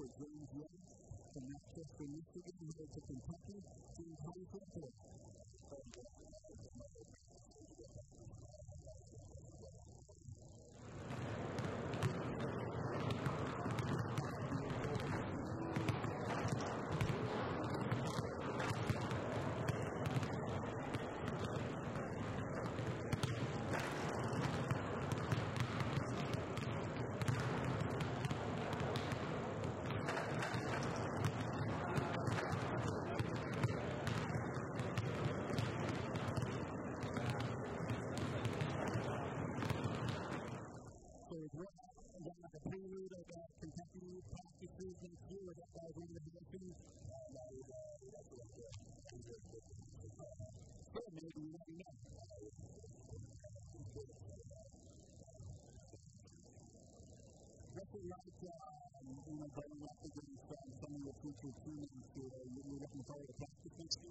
was raised young from Manchester, Michigan, moved to Kentucky, so address of the period of uh, Kentucky practices and fluid at the end of the election. So maybe we don't know. Recognize um, you know, going up against um, some of the future teams who are really looking forward to practicing.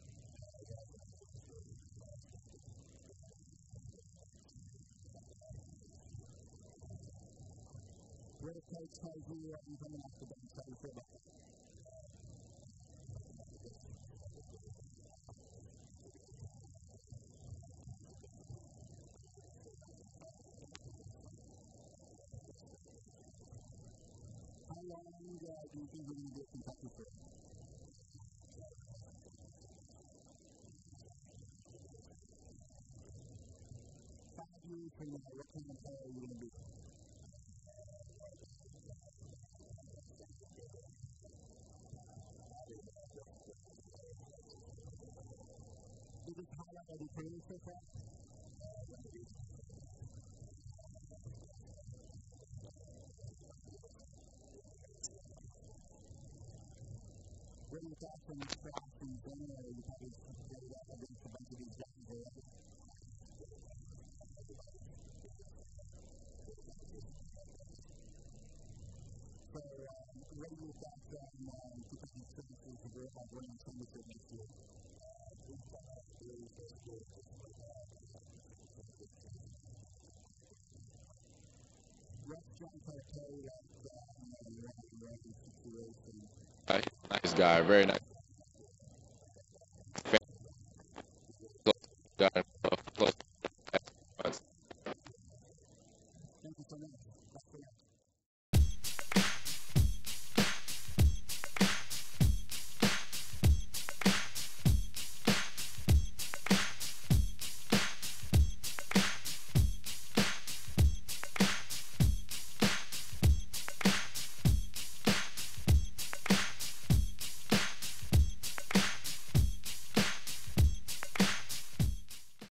What coach tells you off the bench, how you feel you guys do you think we're going to get for? Five years from now, what kind of player are you going to be? Did we call that a detention you talk from the staff in January? You probably put it up against a bunch of these guys already. Nice guy, very nice.